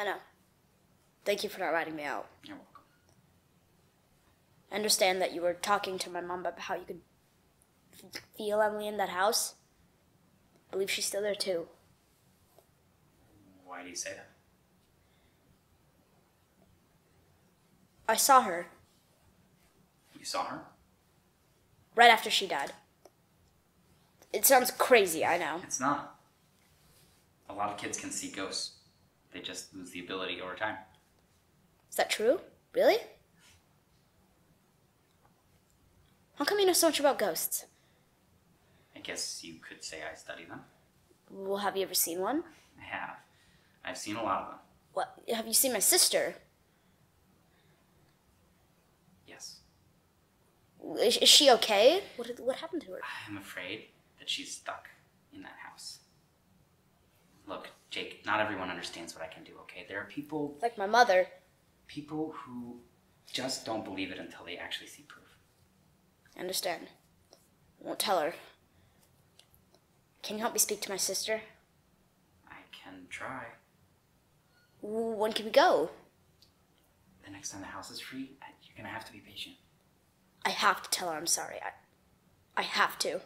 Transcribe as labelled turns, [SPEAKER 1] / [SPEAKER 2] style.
[SPEAKER 1] I know. Thank you for not ratting me out.
[SPEAKER 2] You're welcome.
[SPEAKER 1] I understand that you were talking to my mom about how you could feel Emily in that house. I believe she's still there too.
[SPEAKER 2] Why do you say that?
[SPEAKER 1] I saw her
[SPEAKER 2] You saw her?
[SPEAKER 1] right after she died. It sounds crazy, I know.
[SPEAKER 2] It's not. A lot of kids can see ghosts. They just lose the ability over time.
[SPEAKER 1] Is that true? Really? How come you know so much about ghosts?
[SPEAKER 2] I guess you could say I study them.
[SPEAKER 1] Well, have you ever seen one?
[SPEAKER 2] I have. I've seen a lot of them.
[SPEAKER 1] What? Have you seen my sister?
[SPEAKER 2] Yes.
[SPEAKER 1] Is, is she okay? What, did- what happened to her?
[SPEAKER 2] I'm afraid that she's stuck in that house. Jake, not everyone understands what I can do, okay? There are people
[SPEAKER 1] Like my mother.
[SPEAKER 2] people who just don't believe it until they actually see proof.
[SPEAKER 1] I understand. I won't tell her. Can you help me speak to my sister?
[SPEAKER 2] I can try.
[SPEAKER 1] When can we go?
[SPEAKER 2] The next time the house is free, you're gonna have to be patient.
[SPEAKER 1] I have to tell her I'm sorry. I, I have to.